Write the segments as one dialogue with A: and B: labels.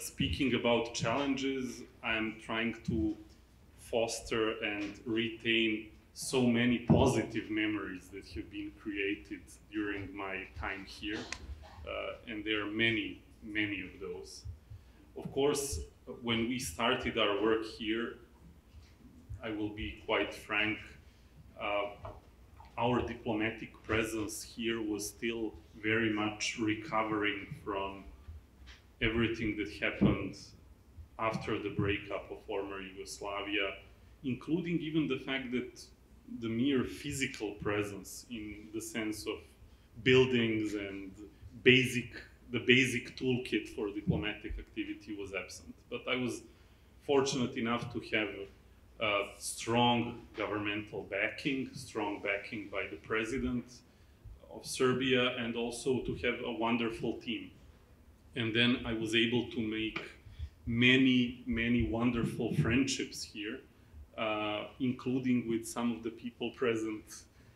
A: Speaking about challenges, I'm trying to foster and retain so many positive memories that have been created during my time here. Uh, and there are many, many of those. Of course, when we started our work here, I will be quite frank, uh, our diplomatic presence here was still very much recovering from everything that happened after the breakup of former Yugoslavia, including even the fact that the mere physical presence in the sense of buildings and basic the basic toolkit for diplomatic activity was absent. But I was fortunate enough to have strong governmental backing, strong backing by the president of Serbia, and also to have a wonderful team. And then I was able to make many, many wonderful friendships here, uh, including with some of the people present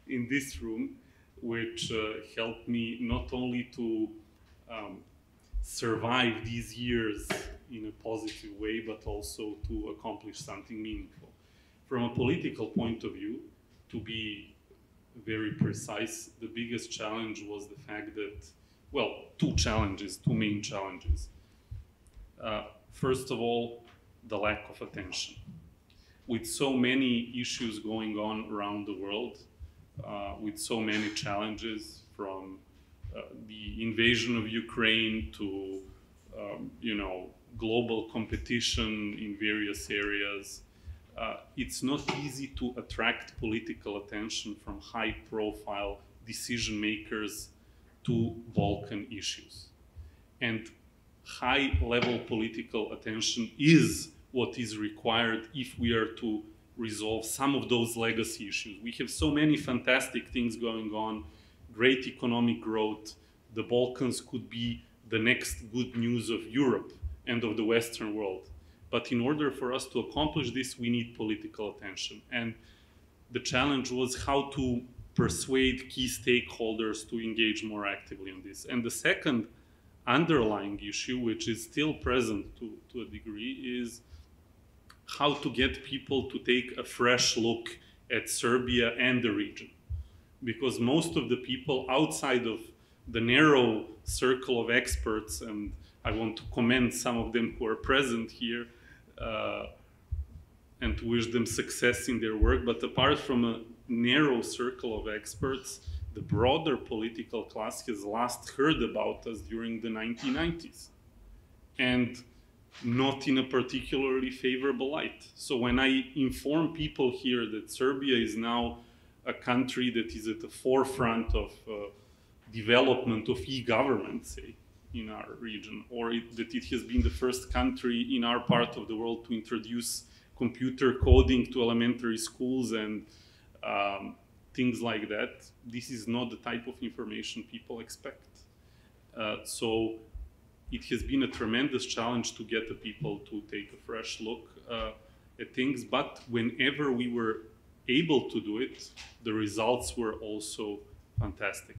A: in this room, which uh, helped me not only to um, survive these years in a positive way, but also to accomplish something meaningful. From a political point of view, to be very precise, the biggest challenge was the fact that, well, two challenges, two main challenges. Uh, first of all, the lack of attention. With so many issues going on around the world, uh, with so many challenges from uh, the invasion of Ukraine to, um, you know, global competition in various areas, uh, it's not easy to attract political attention from high profile decision makers to Balkan issues. And high level political attention is what is required if we are to resolve some of those legacy issues. We have so many fantastic things going on, great economic growth. The Balkans could be the next good news of Europe and of the Western world. But in order for us to accomplish this, we need political attention. And the challenge was how to persuade key stakeholders to engage more actively on this. And the second underlying issue, which is still present to, to a degree, is how to get people to take a fresh look at Serbia and the region. Because most of the people outside of the narrow circle of experts, and I want to commend some of them who are present here, uh, and to wish them success in their work. But apart from a narrow circle of experts, the broader political class has last heard about us during the 1990s. And not in a particularly favorable light. So when I inform people here that Serbia is now a country that is at the forefront of uh, development of e-government, say, in our region, or it, that it has been the first country in our part of the world to introduce computer coding to elementary schools and um, things like that. This is not the type of information people expect. Uh, so it has been a tremendous challenge to get the people to take a fresh look uh, at things. But whenever we were able to do it, the results were also fantastic.